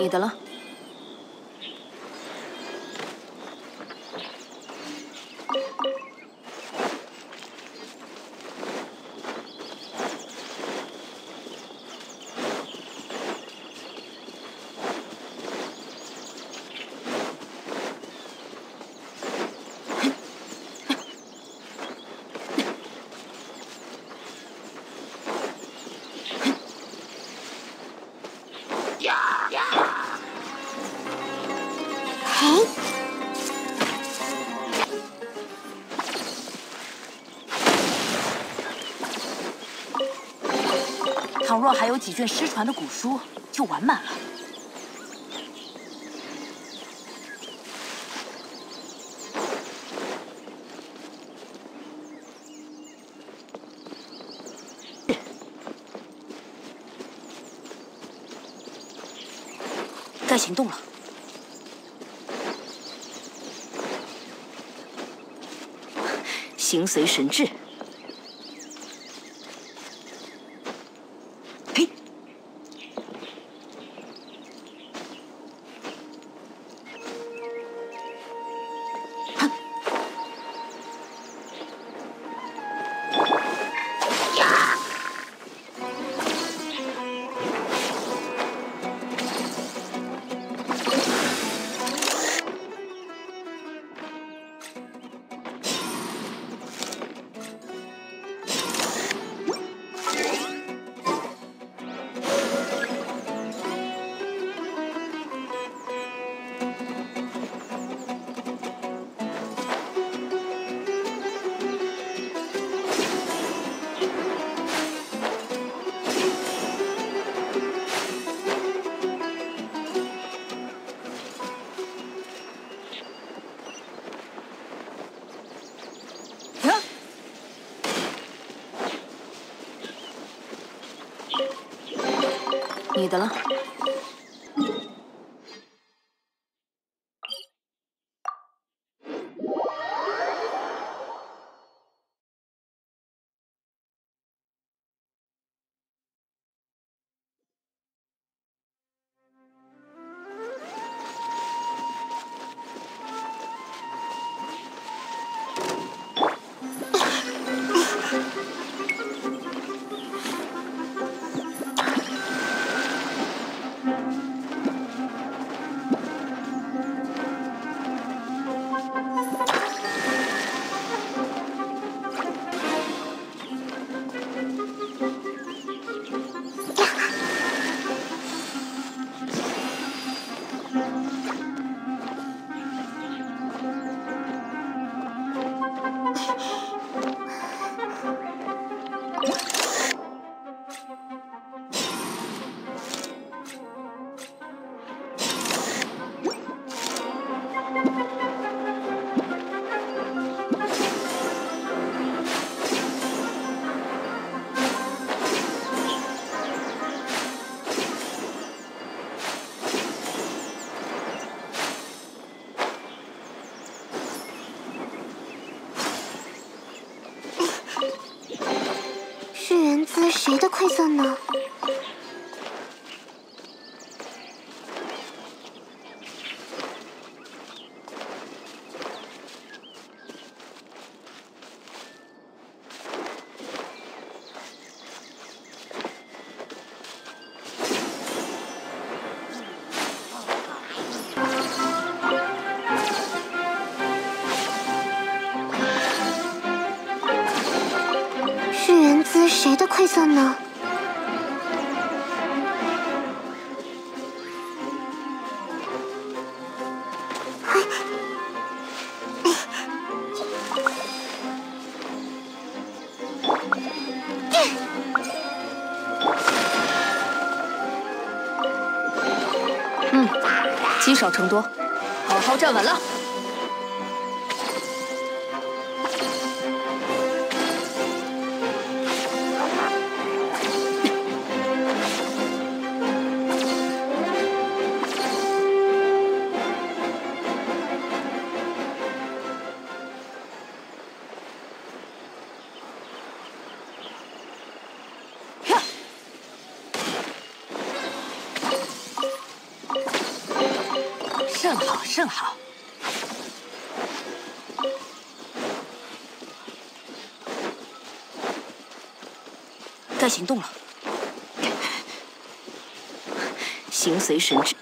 你的了。嘿，倘若还有几卷失传的古书，就完满了。行动了。形随神志。你的了。谁的馈赠呢？少成多，好好站稳了。甚好，该行动了。行随神志。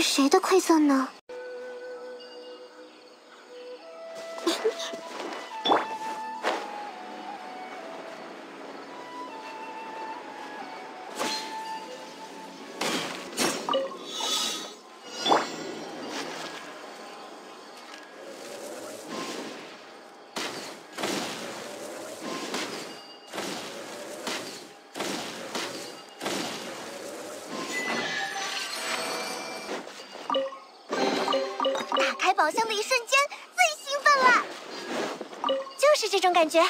谁的馈赠呢？最兴奋了，就是这种感觉。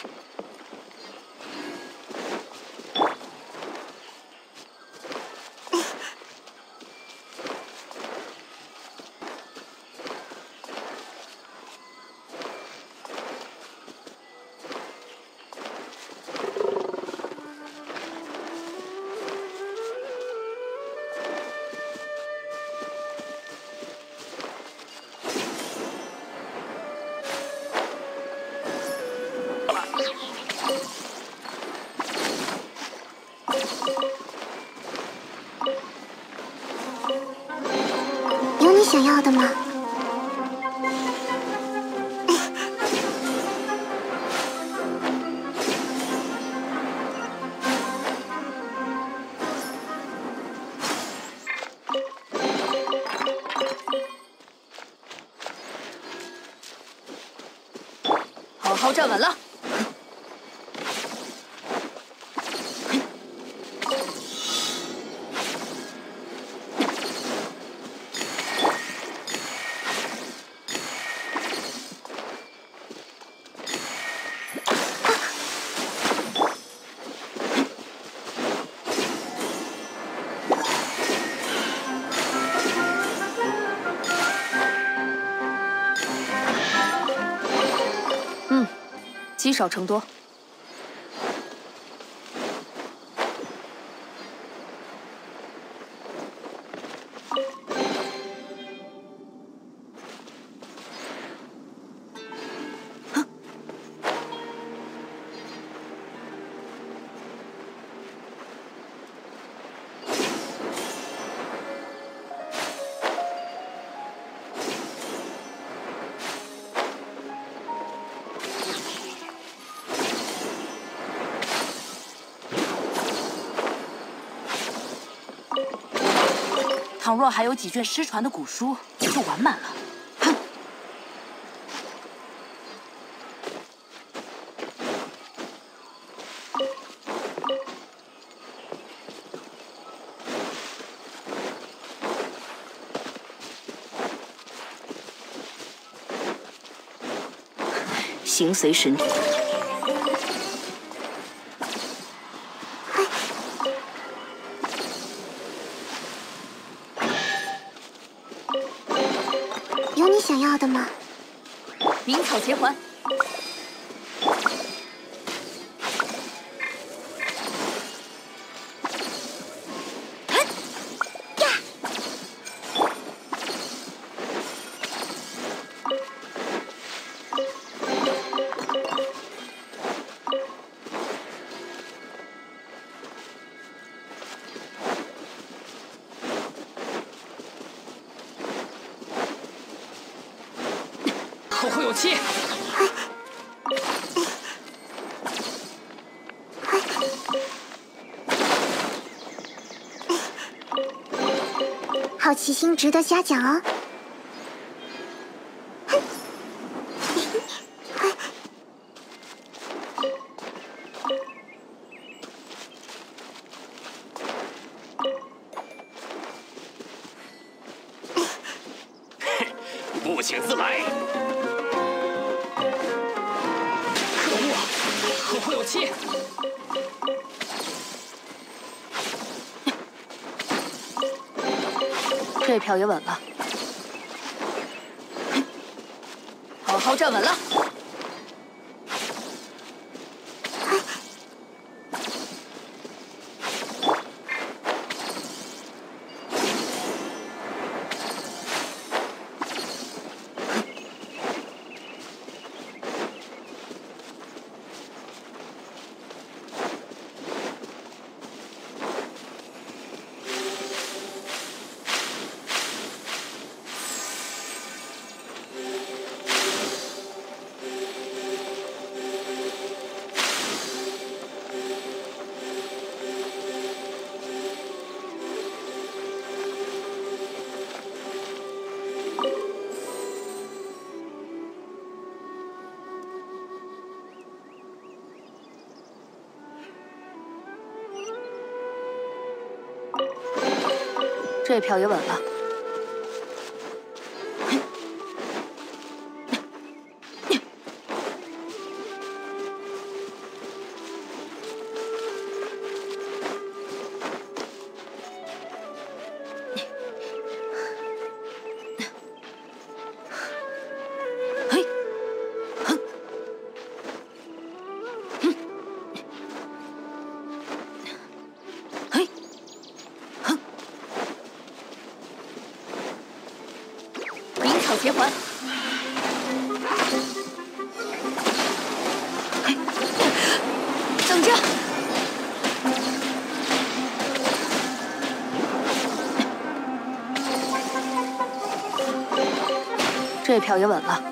想要的吗？积少成多。倘若还有几卷失传的古书，就完满了。哼！形随神你想要的吗？灵草结环。后会有期。好奇心值得嘉奖哦。不请自来。可恶，后会有期。这票也稳了，好好站稳了。这票也稳了。结环，等着，这票也稳了。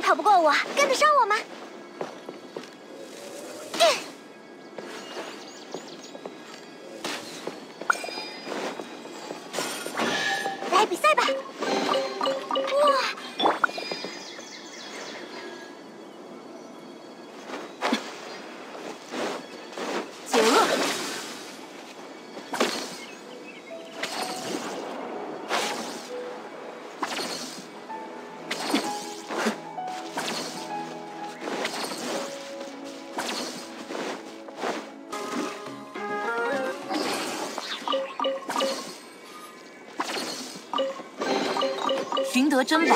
跑不过我，跟得上我？珍宝，